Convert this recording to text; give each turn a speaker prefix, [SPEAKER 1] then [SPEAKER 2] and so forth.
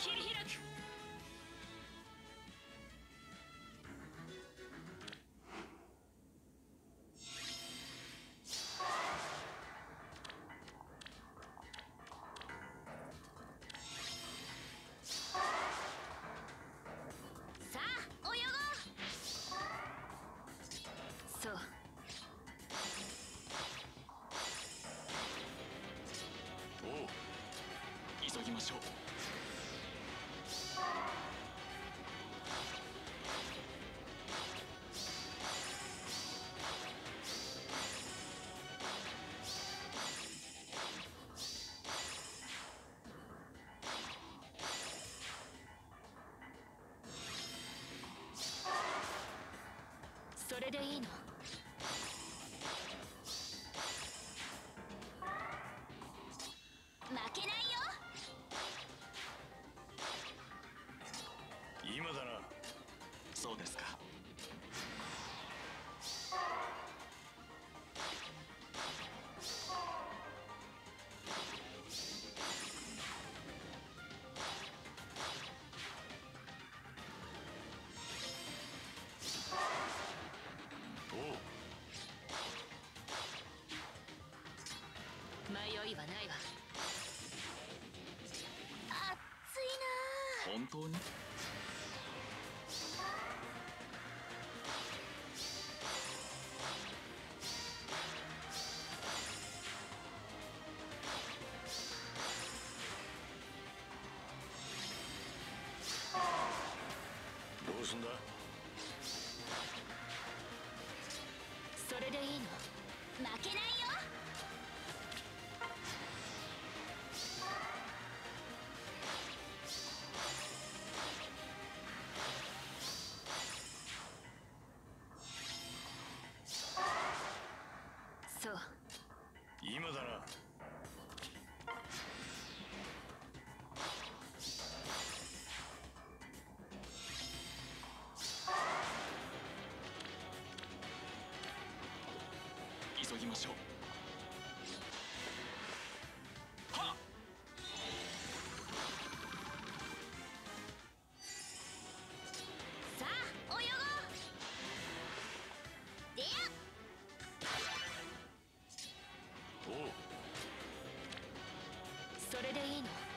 [SPEAKER 1] 切り開く。
[SPEAKER 2] 急ぎましょう。
[SPEAKER 1] それでいいの？迷いはないわ。熱いな
[SPEAKER 2] 本当に？どうすんだ？
[SPEAKER 1] それでいいの？負けないよ
[SPEAKER 2] 今だな。急ぎましょう。
[SPEAKER 1] それでいいの？